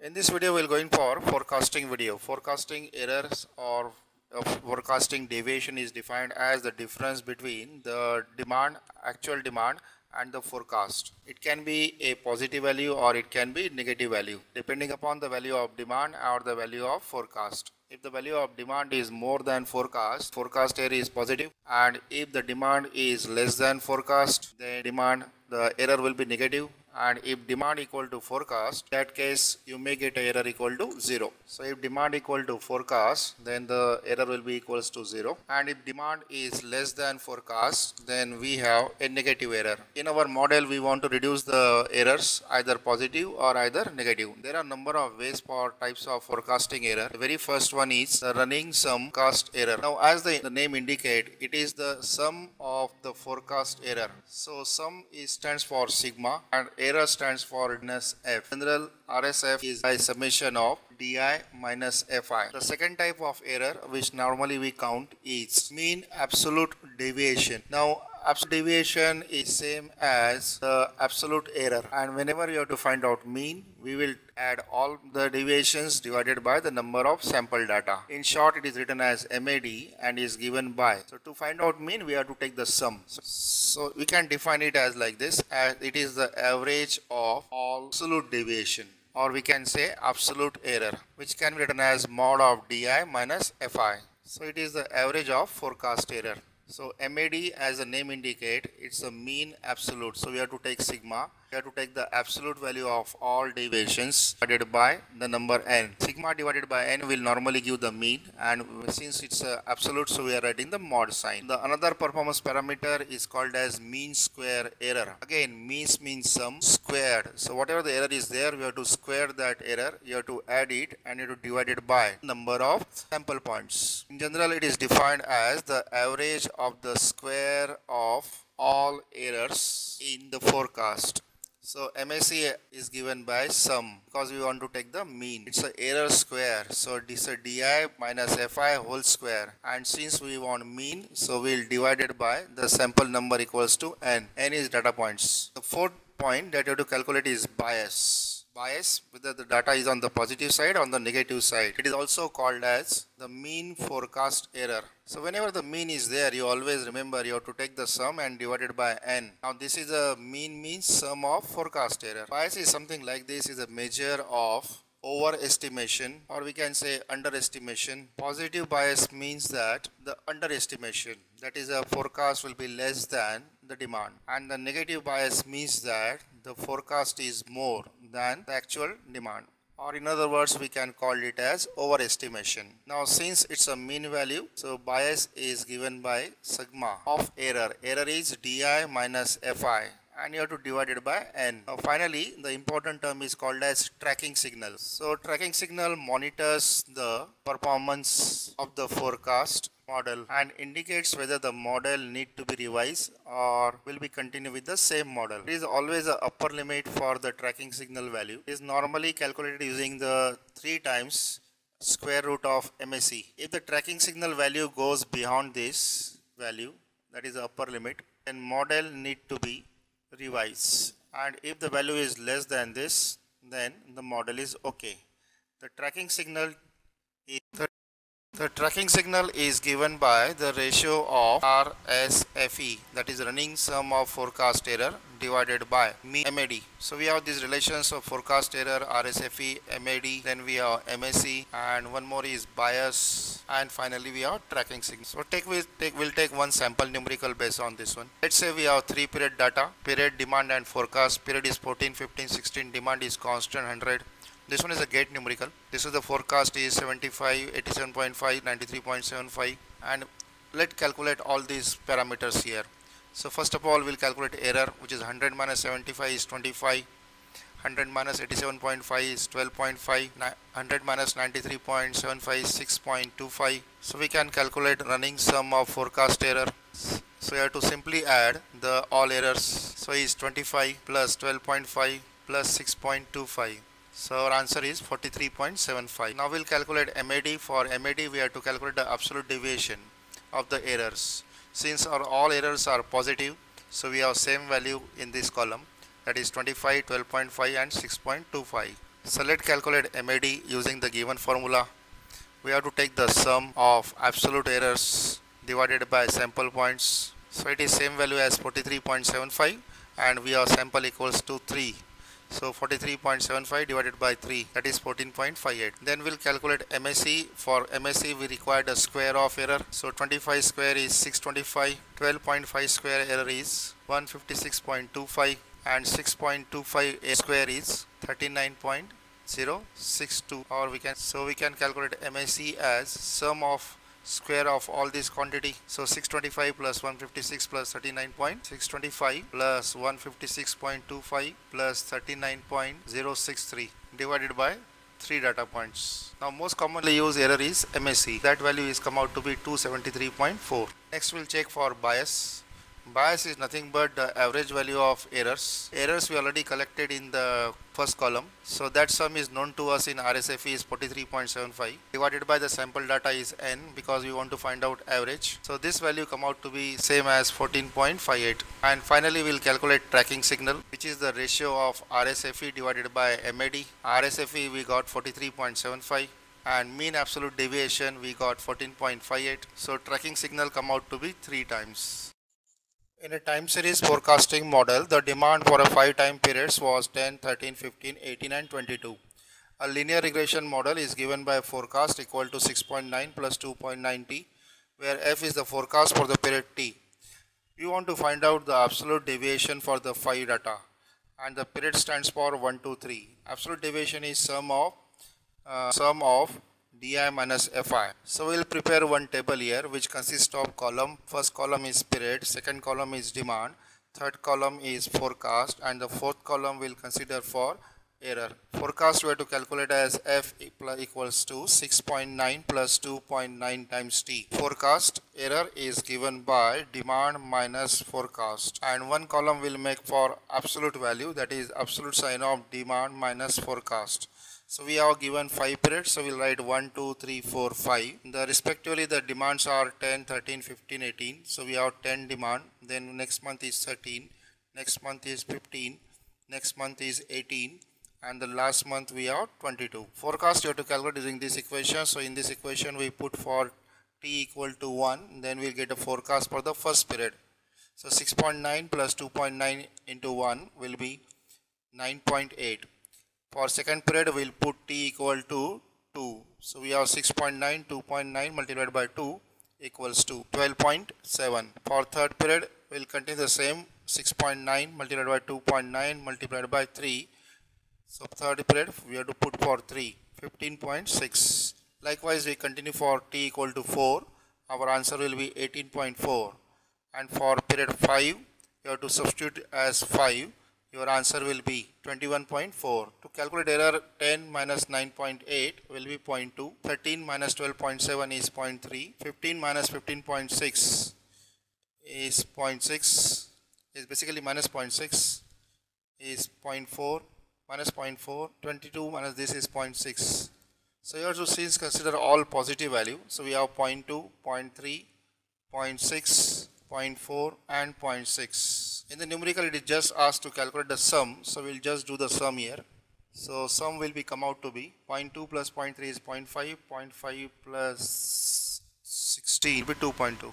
In this video we are going for forecasting video. Forecasting errors or uh, forecasting deviation is defined as the difference between the demand, actual demand and the forecast. It can be a positive value or it can be negative value depending upon the value of demand or the value of forecast. If the value of demand is more than forecast, forecast error is positive and if the demand is less than forecast, the demand the error will be negative and if demand equal to forecast that case you may get error equal to 0 so if demand equal to forecast then the error will be equals to 0 and if demand is less than forecast then we have a negative error. In our model we want to reduce the errors either positive or either negative. There are number of ways for types of forecasting error. The very first one is running sum cost error. Now as the, the name indicate it is the sum of the forecast error. So sum is stands for sigma and error stands for minus f. General RSF is by summation of di minus fi. The second type of error which normally we count is mean absolute deviation. Now absolute deviation is same as the absolute error and whenever you have to find out mean we will add all the deviations divided by the number of sample data. In short it is written as MAD and is given by. So to find out mean we have to take the sum. So, so we can define it as like this as it is the average of all absolute deviation or we can say absolute error which can be written as mod of di minus fi. So it is the average of forecast error. So MAD as the name indicate it's a mean absolute. So we have to take sigma we have to take the absolute value of all deviations divided by the number n. Sigma divided by n will normally give the mean and since it's absolute so we are writing the mod sign. The another performance parameter is called as mean square error. Again means means sum squared. So whatever the error is there we have to square that error. You have to add it and you have to divide it by number of sample points. In general it is defined as the average of the square of all errors in the forecast. So MSE is given by sum because we want to take the mean. It's a error square. So this is di minus fi whole square. And since we want mean, so we'll divide it by the sample number equals to n. n is data points. The fourth point that you have to calculate is bias bias whether the data is on the positive side or on the negative side. It is also called as the mean forecast error. So whenever the mean is there, you always remember you have to take the sum and divide it by n. Now this is a mean means sum of forecast error. Bias is something like this is a measure of overestimation or we can say underestimation. Positive bias means that the underestimation that is a forecast will be less than the demand and the negative bias means that the forecast is more than the actual demand or in other words we can call it as overestimation. Now since it's a mean value so bias is given by sigma of error. Error is di minus fi and you have to divide it by n. Now finally the important term is called as tracking signal. So tracking signal monitors the performance of the forecast model and indicates whether the model need to be revised or will be continue with the same model. There is always a upper limit for the tracking signal value. It is normally calculated using the 3 times square root of MSE. If the tracking signal value goes beyond this value that is the upper limit then model need to be revised and if the value is less than this then the model is okay. The tracking signal is the tracking signal is given by the ratio of RSFE that is running sum of forecast error divided by MAD. So we have these relations of forecast error, RSFE, MAD, then we have MSE and one more is bias and finally we have tracking signal. So take we take we'll take one sample numerical based on this one. Let's say we have three period data, period demand and forecast, period is 14, 15, 16, demand is constant 100 this one is a GATE numerical. This is the forecast is 75 87.5 93.75 and let's calculate all these parameters here. So first of all we'll calculate error which is 100 minus 75 is 25 100 minus 87.5 is 12.5 100 minus 93.75 is 6.25 so we can calculate running sum of forecast error. So you have to simply add the all errors. So is 25 plus 12.5 plus 6.25 so our answer is 43.75. Now we'll calculate MAD. For MAD we have to calculate the absolute deviation of the errors. Since our all errors are positive, so we have same value in this column that is 25, 12.5 and 6.25. So let's calculate MAD using the given formula. We have to take the sum of absolute errors divided by sample points. So it is same value as 43.75 and we have sample equals to 3 so 43.75 divided by 3 that is 14.58. Then we'll calculate MSE. For MSE we require a square of error. So 25 square is 625. 12.5 square error is 156.25 and 6.25 square is 39.062 or we can so we can calculate MSE as sum of square of all this quantity. So 625 plus 156 plus 39 point 625 plus 156.25 plus 39.063 divided by 3 data points. Now most commonly used error is MSE that value is come out to be 273.4 next we'll check for bias bias is nothing but the average value of errors. Errors we already collected in the first column. So that sum is known to us in RSFE is 43.75 divided by the sample data is n because we want to find out average. So this value come out to be same as 14.58 and finally we'll calculate tracking signal which is the ratio of RSFE divided by MAD RSFE we got 43.75 and mean absolute deviation we got 14.58 so tracking signal come out to be three times in a time series forecasting model, the demand for a 5 time periods was 10, 13, 15, 18 and 22. A linear regression model is given by a forecast equal to 6.9 plus 2.9t where f is the forecast for the period t. We want to find out the absolute deviation for the 5 data and the period stands for 1, 2, 3. Absolute deviation is sum of uh, sum of di minus fi. So we will prepare one table here which consists of column. First column is period, second column is demand, third column is forecast and the fourth column will consider for error. Forecast we have to calculate as f equals to 6.9 plus 2.9 times t. Forecast error is given by demand minus forecast and one column will make for absolute value that is absolute sign of demand minus forecast. So we have given 5 periods. So we'll write 1, 2, 3, 4, 5. The respectively the demands are 10, 13, 15, 18. So we have 10 demand. Then next month is 13. Next month is 15. Next month is 18. And the last month we have 22. Forecast you have to calculate using this equation. So in this equation we put for t equal to 1. Then we'll get a forecast for the first period. So 6.9 plus 2.9 into 1 will be 9.8 for second period we'll put t equal to 2 so we have 6.9 2.9 multiplied by 2 equals to 12.7 for third period we'll continue the same 6.9 multiplied by 2.9 multiplied by 3 so third period we have to put for 3 15.6 likewise we continue for t equal to 4 our answer will be 18.4 and for period 5 you have to substitute as 5 your answer will be 21.4. To calculate error 10 minus 9.8 will be 0.2, 13 minus 12.7 is 0.3, 15 minus 15.6 is 0.6, is basically minus 0.6 is 0.4, minus 0.4, 22 minus this is 0.6. So have to see consider all positive value. So we have 0.2, 0.3, 0.6, 0.4 and 0.6. In the numerical it is just asked to calculate the sum. So we'll just do the sum here. So sum will be come out to be 0.2 plus 0.3 is 0.5, 0.5 plus 16 will be 2.2.